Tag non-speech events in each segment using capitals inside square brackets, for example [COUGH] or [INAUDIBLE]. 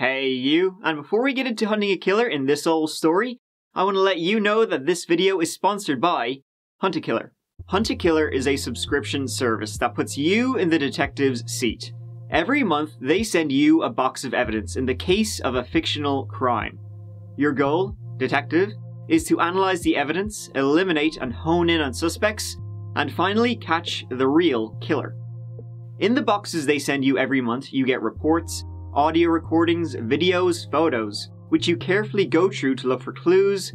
Hey you, and before we get into hunting a killer in this old story, I want to let you know that this video is sponsored by Hunt a Killer. Hunt a Killer is a subscription service that puts you in the detective's seat. Every month, they send you a box of evidence in the case of a fictional crime. Your goal, detective, is to analyze the evidence, eliminate and hone in on suspects, and finally catch the real killer. In the boxes they send you every month, you get reports, audio recordings, videos, photos, which you carefully go through to look for clues,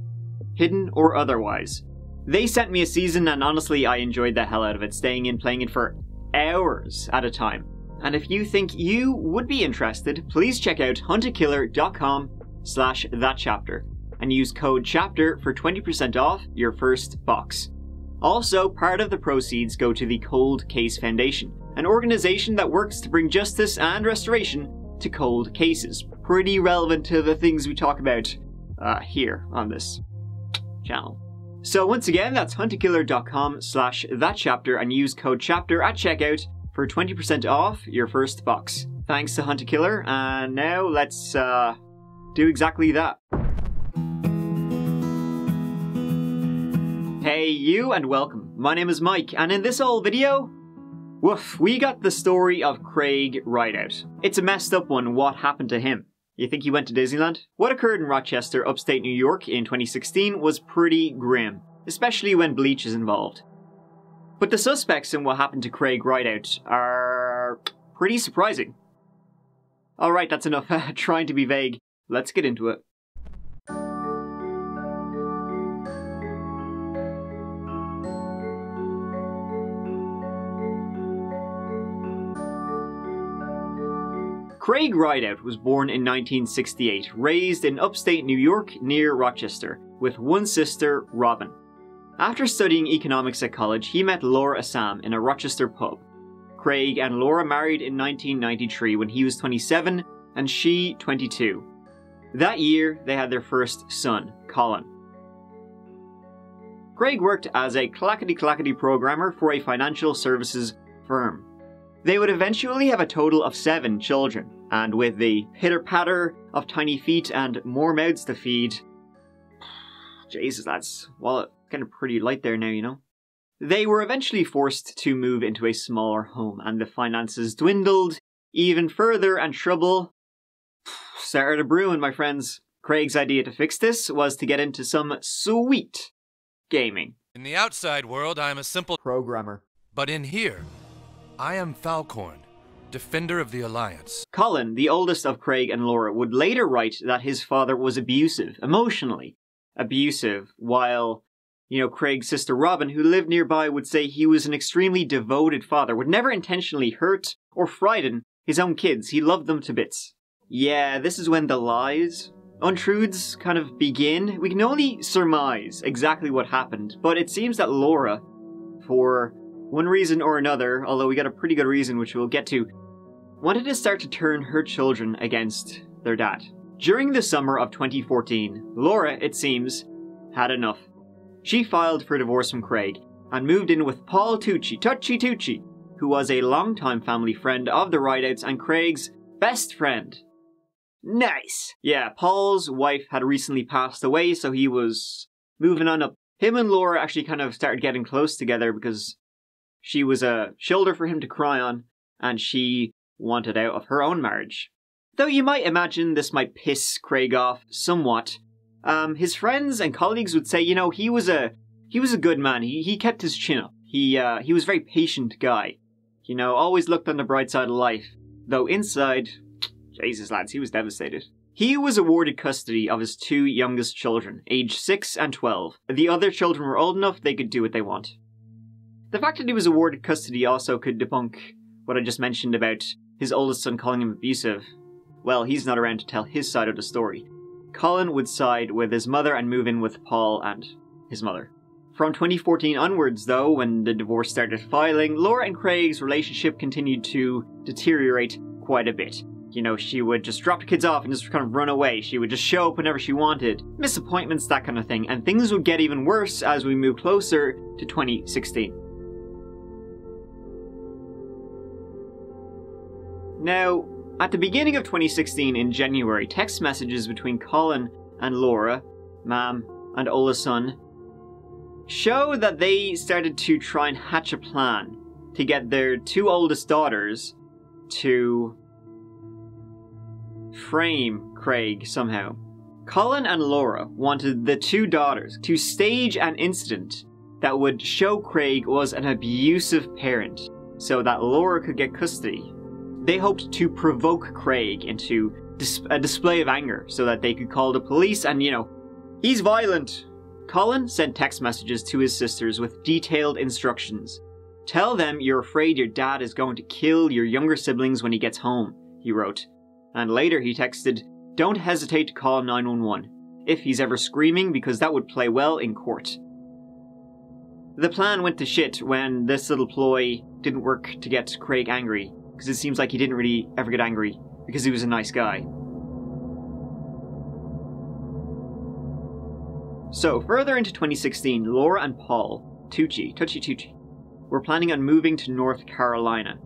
hidden or otherwise. They sent me a season and honestly I enjoyed the hell out of it, staying in playing it for hours at a time. And if you think you would be interested, please check out huntakiller.com slash that chapter and use code CHAPTER for 20% off your first box. Also, part of the proceeds go to the Cold Case Foundation, an organization that works to bring justice and restoration to cold cases. Pretty relevant to the things we talk about uh, here on this channel. So once again, that's huntakiller.com slash that chapter and use code chapter at checkout for 20% off your first box. Thanks to Hunt a Killer, and now let's uh, do exactly that. Hey you and welcome. My name is Mike and in this old video, woof, we got the story of Craig Rideout. It's a messed up one, what happened to him? You think he went to Disneyland? What occurred in Rochester, upstate New York in 2016 was pretty grim, especially when bleach is involved. But the suspects in what happened to Craig Rideout are pretty surprising. Alright, that's enough [LAUGHS] trying to be vague. Let's get into it. Craig Rideout was born in 1968, raised in upstate New York near Rochester, with one sister, Robin. After studying economics at college, he met Laura Assam in a Rochester pub. Craig and Laura married in 1993 when he was 27 and she 22. That year, they had their first son, Colin. Craig worked as a clackety clackety programmer for a financial services firm. They would eventually have a total of seven children, and with the pitter patter of tiny feet and more mouths to feed. Jesus, that's. well, it's getting pretty light there now, you know? They were eventually forced to move into a smaller home, and the finances dwindled even further, and trouble started a brewing, my friends. Craig's idea to fix this was to get into some sweet gaming. In the outside world, I am a simple Programmer. but in here, I am Falcorn, defender of the Alliance. Colin, the oldest of Craig and Laura, would later write that his father was abusive, emotionally abusive, while, you know, Craig's sister Robin, who lived nearby, would say he was an extremely devoted father, would never intentionally hurt or frighten his own kids. He loved them to bits. Yeah, this is when the lies, untruths kind of begin. We can only surmise exactly what happened, but it seems that Laura, for one reason or another, although we got a pretty good reason which we'll get to, wanted to start to turn her children against their dad. During the summer of 2014, Laura, it seems, had enough. She filed for divorce from Craig and moved in with Paul Tucci, Tucci Tucci, who was a longtime family friend of the Rideouts and Craig's best friend. Nice! Yeah, Paul's wife had recently passed away, so he was moving on up. Him and Laura actually kind of started getting close together because she was a shoulder for him to cry on, and she wanted out of her own marriage. Though you might imagine this might piss Craig off somewhat. Um, his friends and colleagues would say, you know, he was a he was a good man. He he kept his chin up. He uh, he was a very patient guy. You know, always looked on the bright side of life. Though inside, [TSK] Jesus lads, he was devastated. He was awarded custody of his two youngest children, aged 6 and 12. The other children were old enough they could do what they want. The fact that he was awarded custody also could debunk what I just mentioned about his oldest son calling him abusive. Well, he's not around to tell his side of the story. Colin would side with his mother and move in with Paul and his mother. From 2014 onwards, though, when the divorce started filing, Laura and Craig's relationship continued to deteriorate quite a bit. You know, she would just drop the kids off and just kind of run away. She would just show up whenever she wanted. Miss appointments, that kind of thing. And things would get even worse as we move closer to 2016. Now, At the beginning of 2016 in January, text messages between Colin and Laura, Mam, and Ola's son, show that they started to try and hatch a plan to get their two oldest daughters to frame Craig somehow. Colin and Laura wanted the two daughters to stage an incident that would show Craig was an abusive parent so that Laura could get custody. They hoped to provoke Craig into dis- a display of anger so that they could call the police and, you know, he's violent. Colin sent text messages to his sisters with detailed instructions. Tell them you're afraid your dad is going to kill your younger siblings when he gets home, he wrote. And later he texted, Don't hesitate to call 911 if he's ever screaming because that would play well in court. The plan went to shit when this little ploy didn't work to get Craig angry, because it seems like he didn't really ever get angry because he was a nice guy. So, further into 2016, Laura and Paul, Tucci, Tucci Tucci, were planning on moving to North Carolina.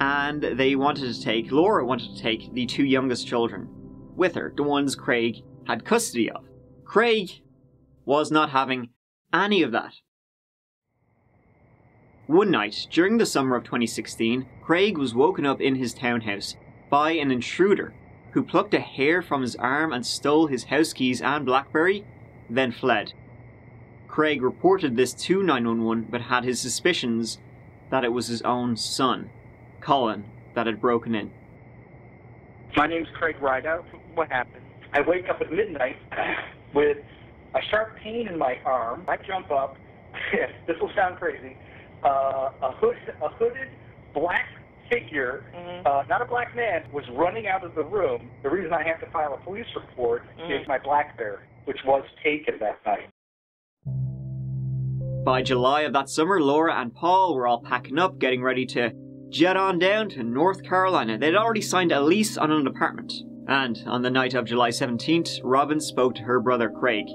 And they wanted to take, Laura wanted to take the two youngest children with her, the ones Craig had custody of. Craig was not having any of that. One night, during the summer of 2016, Craig was woken up in his townhouse by an intruder who plucked a hair from his arm and stole his house keys and Blackberry, then fled. Craig reported this to 911 but had his suspicions that it was his own son, Colin, that had broken in. My name's Craig Rideout. What happened? I wake up at midnight [CLEARS THROAT] with a sharp pain in my arm. I jump up. [LAUGHS] this will sound crazy uh, a, hood, a hooded black figure, mm-hmm. uh, not a black man, was running out of the room. The reason I have to file a police report mm-hmm. is my BlackBerry, which was taken that night. By July of that summer, Laura and Paul were all packing up, getting ready to jet on down to North Carolina. They'd already signed a lease on an apartment. And on the night of July 17th, Robin spoke to her brother Craig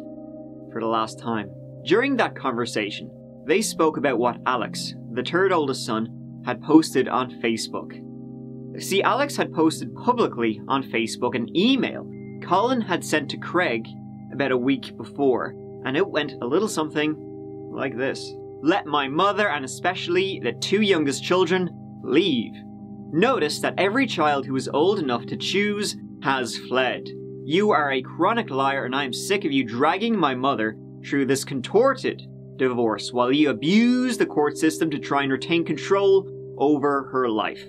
for the last time. During that conversation, they spoke about what Alex, the third oldest son, had posted on Facebook. See, Alex had posted publicly on Facebook an email Colin had sent to Craig about a week before, and it went a little something like this Let my mother, and especially the two youngest children, leave. Notice that every child who is old enough to choose has fled. You are a chronic liar, and I am sick of you dragging my mother through this contorted, divorce while he abused the court system to try and retain control over her life.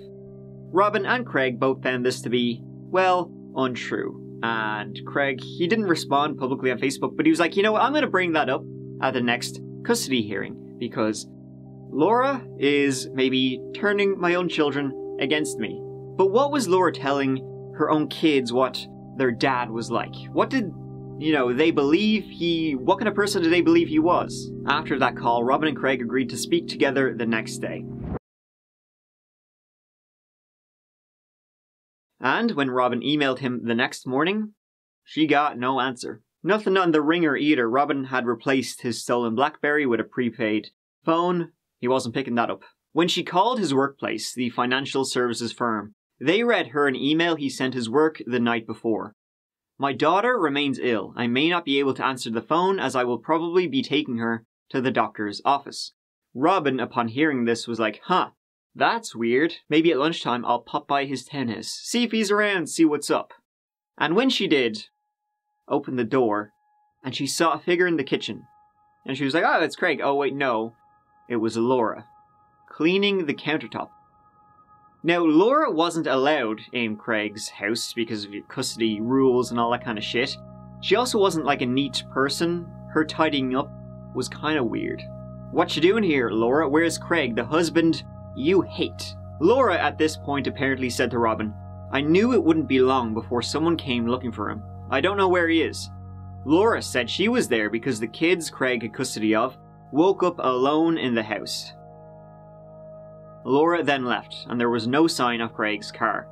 Robin and Craig both found this to be, well, untrue. And Craig, he didn't respond publicly on Facebook, but he was like, you know what, I'm going to bring that up at the next custody hearing because Laura is maybe turning my own children against me. But what was Laura telling her own kids what their dad was like? What did you know, they believe he. What kind of person do they believe he was? After that call, Robin and Craig agreed to speak together the next day. And when Robin emailed him the next morning, she got no answer. Nothing on the ringer either. Robin had replaced his stolen Blackberry with a prepaid phone. He wasn't picking that up. When she called his workplace, the financial services firm, they read her an email he sent his work the night before. My daughter remains ill. I may not be able to answer the phone as I will probably be taking her to the doctor's office. Robin, upon hearing this, was like, huh, that's weird. Maybe at lunchtime I'll pop by his tennis, see if he's around, see what's up. And when she did, open the door, and she saw a figure in the kitchen. And she was like, oh, it's Craig. Oh, wait, no. It was Laura, cleaning the countertop now, Laura wasn't allowed in Craig's house because of custody rules and all that kind of shit. She also wasn't like a neat person. Her tidying up was kind of weird. What you doing here, Laura? Where's Craig, the husband you hate? Laura at this point apparently said to Robin, I knew it wouldn't be long before someone came looking for him. I don't know where he is. Laura said she was there because the kids Craig had custody of woke up alone in the house. Laura then left, and there was no sign of Craig's car.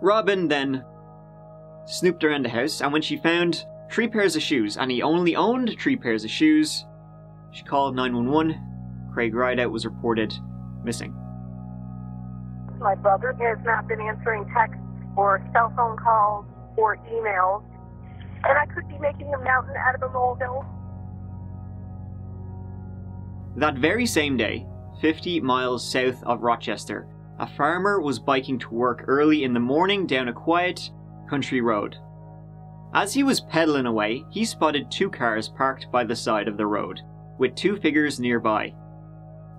Robin then snooped around the house, and when she found three pairs of shoes, and he only owned three pairs of shoes, she called 911. Craig Rideout was reported missing. my brother. Has not been answering texts or cell phone calls or emails. And I could be making a mountain out of a molehill. That very same day, 50 miles south of Rochester, a farmer was biking to work early in the morning down a quiet country road. As he was pedaling away, he spotted two cars parked by the side of the road, with two figures nearby.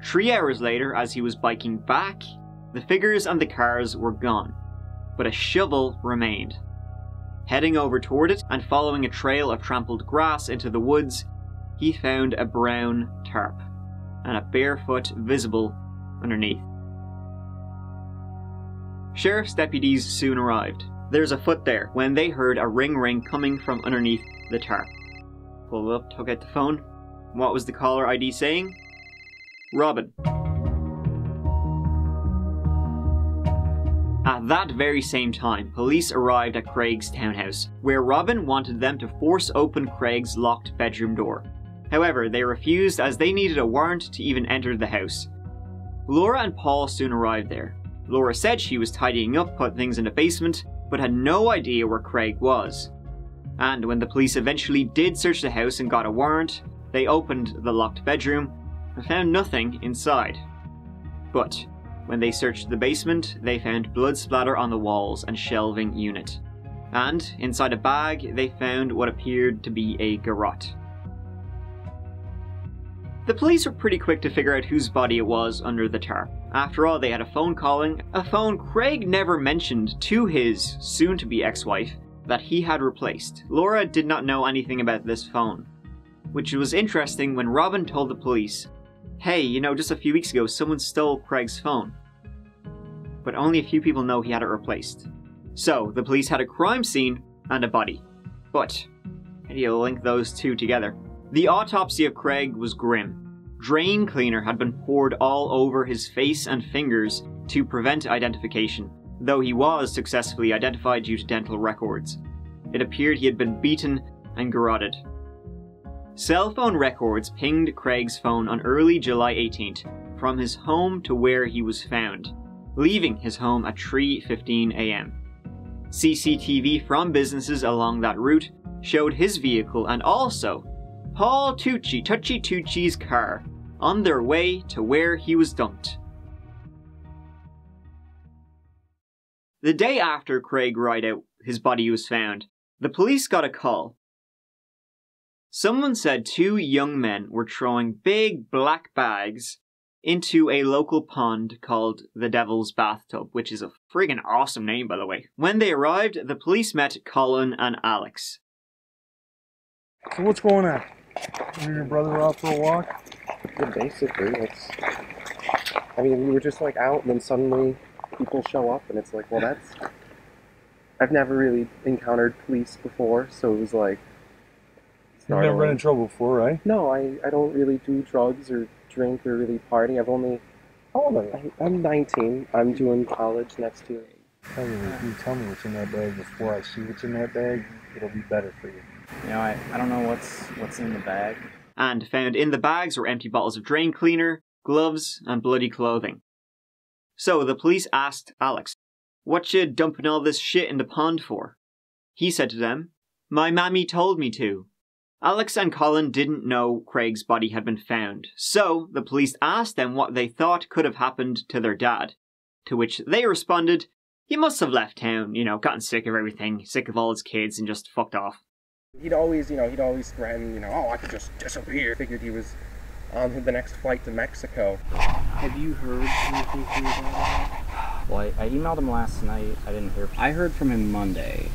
Three hours later, as he was biking back, the figures and the cars were gone, but a shovel remained. Heading over toward it and following a trail of trampled grass into the woods, he found a brown tarp and a bare foot visible underneath. Sheriff's deputies soon arrived. There's a foot there when they heard a ring ring coming from underneath the tarp. Pulled up, took out the phone. What was the caller ID saying? Robin. At that very same time, police arrived at Craig's townhouse, where Robin wanted them to force open Craig's locked bedroom door. However, they refused as they needed a warrant to even enter the house. Laura and Paul soon arrived there. Laura said she was tidying up, put things in the basement, but had no idea where Craig was. And when the police eventually did search the house and got a warrant, they opened the locked bedroom and found nothing inside. But when they searched the basement, they found blood splatter on the walls and shelving unit. And inside a bag, they found what appeared to be a garrote. The police were pretty quick to figure out whose body it was under the tarp. After all, they had a phone calling, a phone Craig never mentioned to his soon to be ex wife that he had replaced. Laura did not know anything about this phone, which was interesting when Robin told the police, Hey, you know, just a few weeks ago someone stole Craig's phone. But only a few people know he had it replaced. So, the police had a crime scene and a body. But, how do you link those two together? The autopsy of Craig was grim. Drain cleaner had been poured all over his face and fingers to prevent identification, though he was successfully identified due to dental records. It appeared he had been beaten and garroted. Cell phone records pinged Craig's phone on early July 18th from his home to where he was found, leaving his home at 3:15 a.m. CCTV from businesses along that route showed his vehicle and also Paul Tucci, Touchy Tucci's car, on their way to where he was dumped. The day after Craig Rideout, uh, his body was found, the police got a call. Someone said two young men were throwing big black bags into a local pond called the Devil's Bathtub, which is a friggin' awesome name, by the way. When they arrived, the police met Colin and Alex. So what's going on? You and your brother out for a walk? Yeah, basically, it's. I mean, we were just like out, and then suddenly people show up, and it's like, well, that's. I've never really encountered police before, so it was like. You've never been in trouble before, right? No, I, I don't really do drugs or drink or really party. I've only. How old are you? I, I'm 19. I'm doing college next year. Tell me, you tell me what's in that bag before I see what's in that bag, it'll be better for you. You know, I, I don't know what's what's in the bag. And found in the bags were empty bottles of drain cleaner, gloves, and bloody clothing. So the police asked Alex, What you dumping all this shit in the pond for? He said to them, My mammy told me to. Alex and Colin didn't know Craig's body had been found, so the police asked them what they thought could have happened to their dad. To which they responded, He must have left town, you know, gotten sick of everything, sick of all his kids, and just fucked off. He'd always, you know, he'd always threaten, you know, oh, I could just disappear. Figured he was on the next flight to Mexico. Have you heard anything from your dad? Well, I, I emailed him last night. I didn't hear. I heard from him Monday,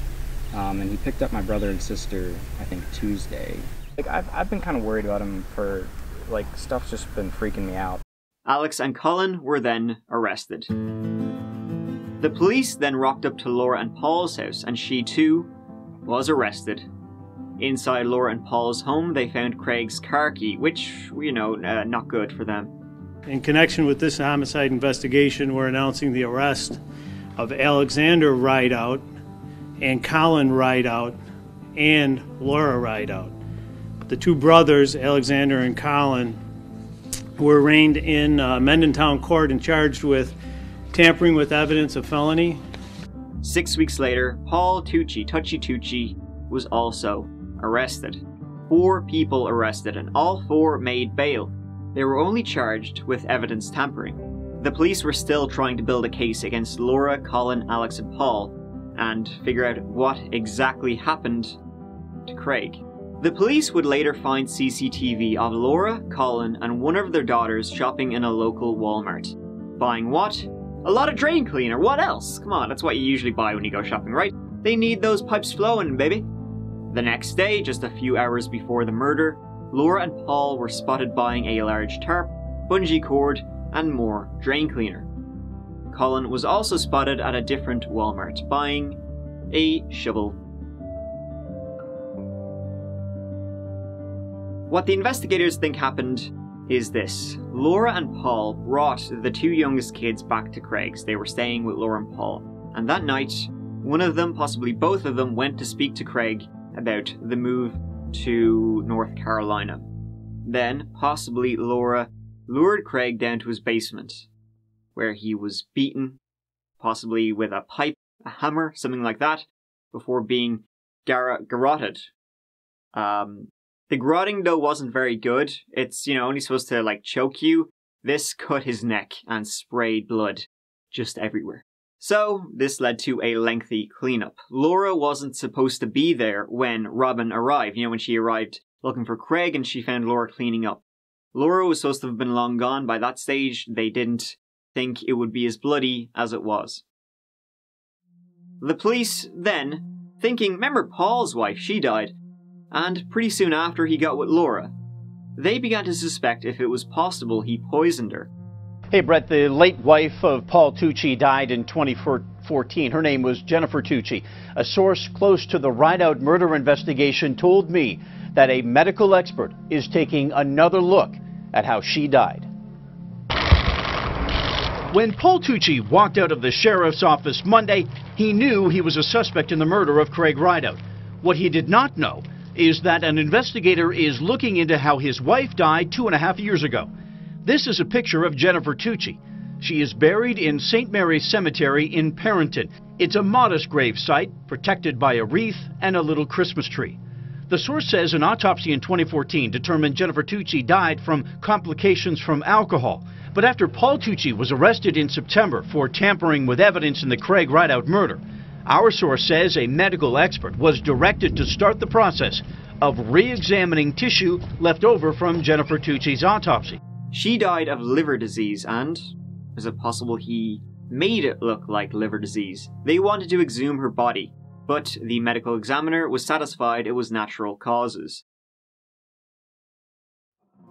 um, and he picked up my brother and sister. I think Tuesday. Like I've I've been kind of worried about him for like stuff's just been freaking me out. Alex and Colin were then arrested. The police then rocked up to Laura and Paul's house, and she too was arrested. Inside Laura and Paul's home, they found Craig's car key, which, you know, uh, not good for them. In connection with this homicide investigation, we're announcing the arrest of Alexander Rideout and Colin Rideout and Laura Rideout. The two brothers, Alexander and Colin, were arraigned in uh, Mendon Town Court and charged with tampering with evidence of felony. Six weeks later, Paul Tucci, Touchy Tucci, was also arrested. Four people arrested, and all four made bail. They were only charged with evidence tampering. The police were still trying to build a case against Laura, Colin, Alex, and Paul and figure out what exactly happened to Craig. The police would later find CCTV of Laura, Colin, and one of their daughters shopping in a local Walmart. Buying what? A lot of drain cleaner. What else? Come on, that's what you usually buy when you go shopping, right? They need those pipes flowing, baby. The next day, just a few hours before the murder, Laura and Paul were spotted buying a large tarp, bungee cord, and more drain cleaner. Colin was also spotted at a different Walmart buying a shovel. What the investigators think happened is this Laura and Paul brought the two youngest kids back to Craig's. They were staying with Laura and Paul. And that night, one of them, possibly both of them, went to speak to Craig about the move to North Carolina. Then, possibly, Laura lured Craig down to his basement where he was beaten, possibly with a pipe, a hammer, something like that, before being gar- garroted. Um, the garroting though wasn't very good. It's you know only supposed to like choke you. This cut his neck and sprayed blood just everywhere. So, this led to a lengthy cleanup. Laura wasn't supposed to be there when Robin arrived, you know, when she arrived looking for Craig and she found Laura cleaning up. Laura was supposed to have been long gone by that stage. They didn't think it would be as bloody as it was. The police then, thinking, remember Paul's wife, she died, and pretty soon after he got with Laura, they began to suspect if it was possible he poisoned her. Hey, Brett, the late wife of Paul Tucci died in 2014. Her name was Jennifer Tucci. A source close to the Rideout murder investigation told me that a medical expert is taking another look at how she died. When Paul Tucci walked out of the sheriff's office Monday, he knew he was a suspect in the murder of Craig Rideout. What he did not know is that an investigator is looking into how his wife died two and a half years ago. This is a picture of Jennifer Tucci. She is buried in St. Mary's Cemetery in Perinton. It's a modest grave site, protected by a wreath and a little Christmas tree. The source says an autopsy in 2014 determined Jennifer Tucci died from complications from alcohol. But after Paul Tucci was arrested in September for tampering with evidence in the Craig Rideout murder, our source says a medical expert was directed to start the process of re-examining tissue left over from Jennifer Tucci's autopsy. She died of liver disease and, is it possible he made it look like liver disease? They wanted to exhume her body, but the medical examiner was satisfied it was natural causes.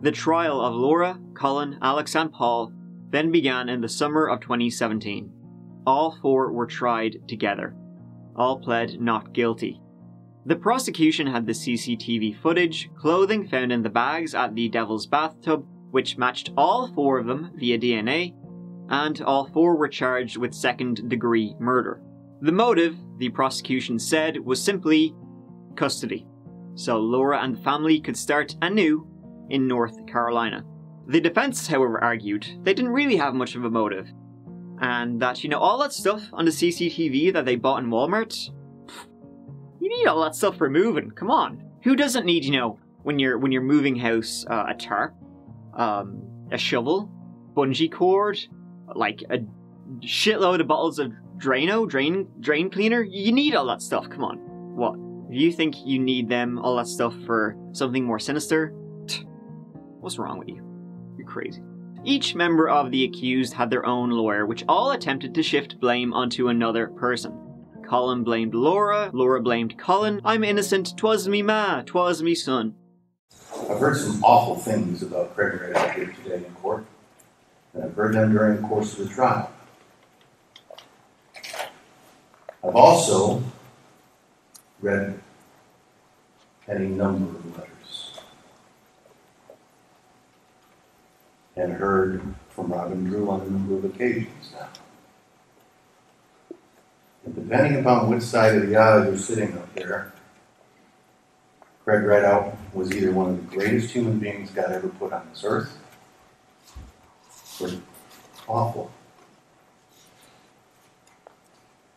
The trial of Laura, Colin, Alex, and Paul then began in the summer of 2017. All four were tried together. All pled not guilty. The prosecution had the CCTV footage, clothing found in the bags at the Devil's Bathtub, which matched all four of them via DNA, and all four were charged with second degree murder. The motive, the prosecution said, was simply custody, so Laura and the family could start anew in North Carolina. The defense, however, argued they didn't really have much of a motive, and that, you know, all that stuff on the CCTV that they bought in Walmart, you need all that stuff for moving. Come on. Who doesn't need, you know, when you're when you're moving house, uh, a tarp, um, a shovel, bungee cord, like a shitload of bottles of Drano, drain drain cleaner? You need all that stuff. Come on. What? If you think you need them, all that stuff for something more sinister, What's wrong with you? You're crazy. Each member of the accused had their own lawyer, which all attempted to shift blame onto another person. Colin blamed Laura, Laura blamed Colin. I'm innocent, twas me ma, twas me son. I've heard some awful things about Craig Red here today in court, and I've heard them during the course of the trial. I've also read any number of letters and heard from Robin Drew on a number of occasions now. And depending upon which side of the aisle you're sitting up there, Craig Rideout was either one of the greatest human beings God ever put on this earth, or awful.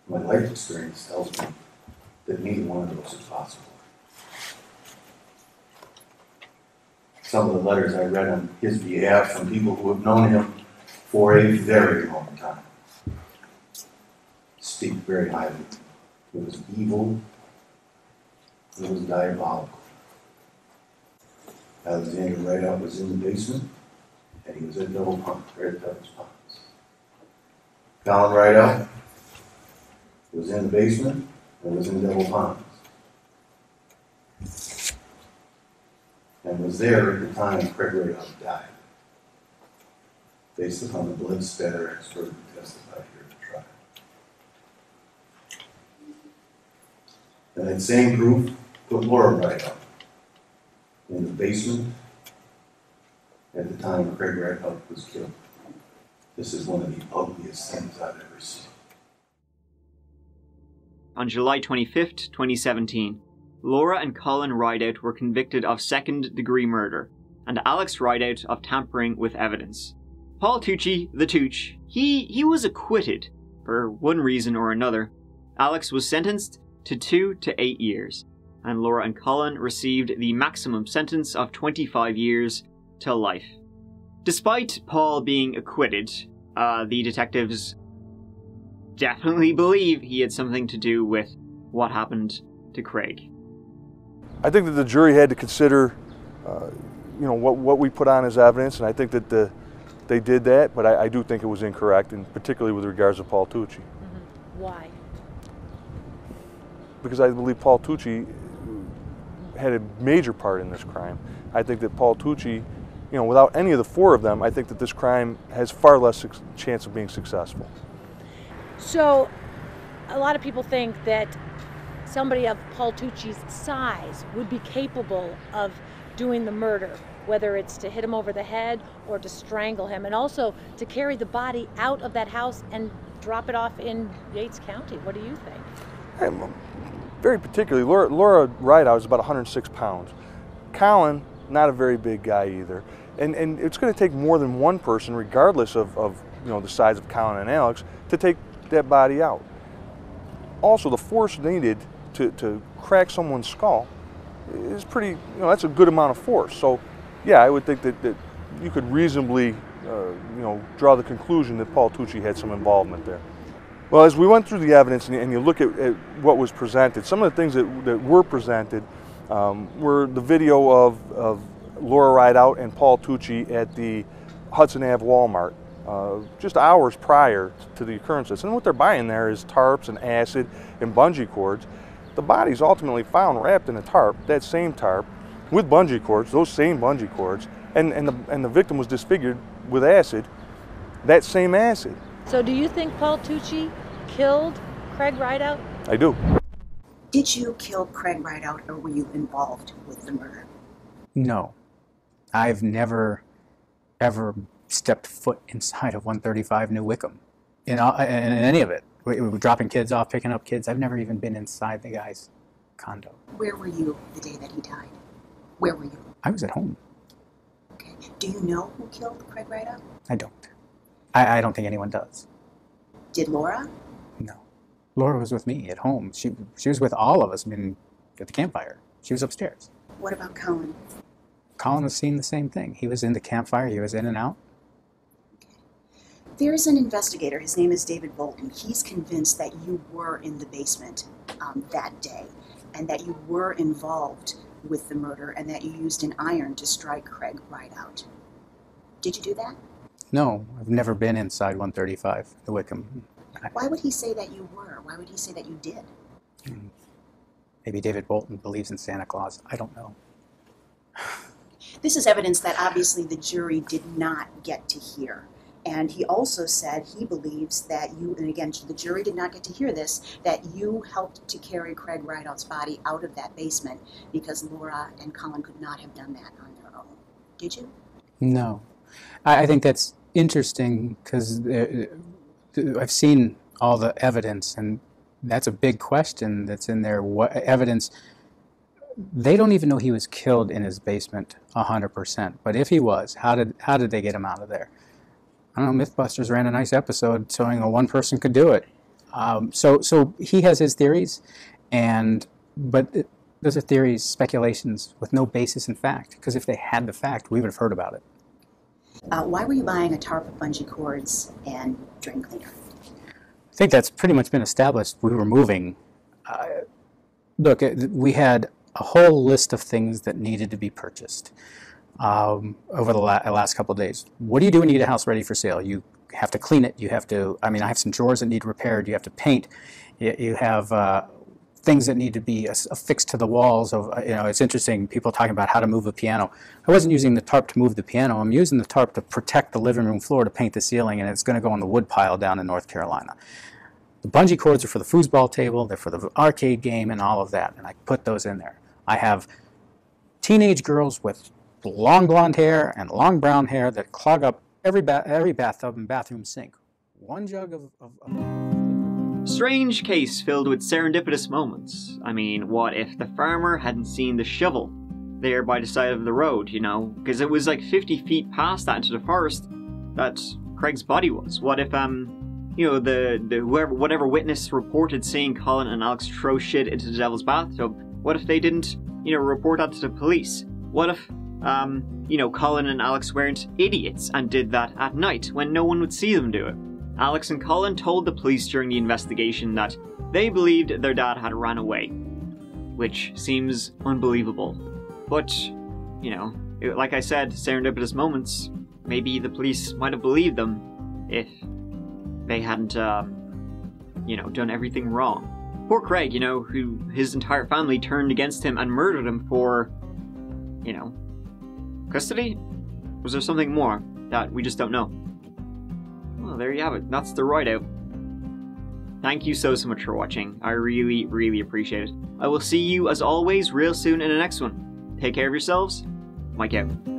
My life experience tells me that neither one of those is possible. Some of the letters I read on his behalf from people who have known him for a very long time speak very highly. It was evil. It was diabolical. Alexander Rideout was in the basement, and he was at Double right at Devil's Ponds. Colin Rideout was in the basement and was in Double Ponds. And was there at the time Craig Rideout died. Based upon the blood spatter expert who testified here at the trial. And that same group put Laura Rideout in the basement at the time Craig Rideout was killed. This is one of the ugliest things I've ever seen. On July 25th, 2017, Laura and Colin Rideout were convicted of second degree murder, and Alex Rideout of tampering with evidence. Paul Tucci, the Tooch, he, he was acquitted for one reason or another. Alex was sentenced to two to eight years, and Laura and Colin received the maximum sentence of 25 years to life. Despite Paul being acquitted, uh, the detectives definitely believe he had something to do with what happened to Craig. I think that the jury had to consider, uh, you know, what, what we put on as evidence, and I think that the, they did that, but I, I do think it was incorrect, and particularly with regards to Paul Tucci. Why? Because I believe Paul Tucci had a major part in this crime. I think that Paul Tucci, you know, without any of the four of them, I think that this crime has far less suc- chance of being successful. So, a lot of people think that somebody of Paul Tucci's size would be capable of doing the murder, whether it's to hit him over the head or to strangle him, and also to carry the body out of that house and drop it off in Yates County. What do you think? Very particularly, Laura, Laura Rideout was about 106 pounds. Colin, not a very big guy either. And, and it's going to take more than one person, regardless of, of you know the size of Colin and Alex, to take that body out. Also, the force needed to, to crack someone's skull is pretty, you know, that's a good amount of force. So, yeah, I would think that, that you could reasonably, uh, you know, draw the conclusion that Paul Tucci had some involvement there. Well, as we went through the evidence and, you- look at, at what was presented, some of the things that, that were presented um, were the video of, of Laura Rideout and Paul Tucci at the Hudson Ave Walmart uh, just hours prior to the occurrences. And what they're buying there is tarps and acid and bungee cords. The body's ultimately found wrapped in a tarp, that same tarp, with bungee cords, those same bungee cords, and, and, the, and the victim was disfigured with acid, that same acid. So, do you think Paul Tucci killed Craig Rideout? I do. Did you kill Craig Rideout or were you involved with the murder? No. I've never, ever stepped foot inside of 135 New Wickham in, in, in any of it. We, we were dropping kids off, picking up kids. I've never even been inside the guy's condo. Where were you the day that he died? Where were you? I was at home. Okay. Do you know who killed Craig Rideout? I don't. I, I don't think anyone does. Did Laura? No. Laura was with me at home. She, she was with all of us I mean, at the campfire. She was upstairs. What about Colin? Colin was seeing the same thing. He was in the campfire. He was in and out. There's an investigator. His name is David Bolton. He's convinced that you were in the basement um, that day and that you were involved with the murder and that you used an iron to strike Craig Rideout. Did you do that? No, I've never been inside 135, the Wickham. Why would he say that you were? Why would he say that you did? Maybe David Bolton believes in Santa Claus. I don't know. This is evidence that obviously the jury did not get to hear. And he also said he believes that you, and again, the jury did not get to hear this, that you helped to carry Craig Rideout's body out of that basement because Laura and Colin could not have done that on their own. Did you? No. I, I think that's interesting because I've seen all the evidence, and that's a big question that's in there. What evidence? They don't even know he was killed in his basement 100%. But if he was, how did how did they get him out of there? I don't know. MythBusters ran a nice episode showing a one person could do it. Um, so, so he has his theories, and but it, those are theories, speculations with no basis in fact. Because if they had the fact, we would have heard about it. Uh, why were you buying a tarp of bungee cords and drain cleaner? I think that's pretty much been established. We were moving. Uh, look, we had a whole list of things that needed to be purchased um, over the la last couple of days. What do you do when you get a house ready for sale? You have to clean it. You have to, I mean, I have some drawers that need repaired. You have to paint. You, you have uh, things that need to be affixed to the walls. Of, uh, you know, it's interesting, people talking about how to move a piano. I wasn't using the tarp to move the piano. I'm using the tarp to protect the living room floor to paint the ceiling, and it's going to go on the wood pile down in North Carolina. The bungee cords are for the foosball table, they're for the arcade game and all of that, and I put those in there. I have teenage girls with long blonde hair and long brown hair that clog up every, ba every bathtub and bathroom sink. One jug of, of, of... Strange case filled with serendipitous moments. I mean, what if the farmer hadn't seen the shovel there by the side of the road, you know? Because it was like 50 feet past that into the forest that Craig's body was. What if, um, you know, the, the whoever, whatever witness reported seeing Colin and Alex throw shit into the devil's bathtub, what if they didn't, you know, report that to the police? What if um, you know, Colin and Alex weren't idiots and did that at night when no one would see them do it. Alex and Colin told the police during the investigation that they believed their dad had run away, which seems unbelievable. But, you know, like I said, serendipitous moments, maybe the police might have believed them if they hadn't, uh, you know, done everything wrong. Poor Craig, you know, who his entire family turned against him and murdered him for, you know, Custody? Was there something more that we just don't know? Well, there you have it. That's the Rideout. Thank you so, so much for watching. I really, really appreciate it. I will see you, as always, real soon in the next one. Take care of yourselves. Mike out.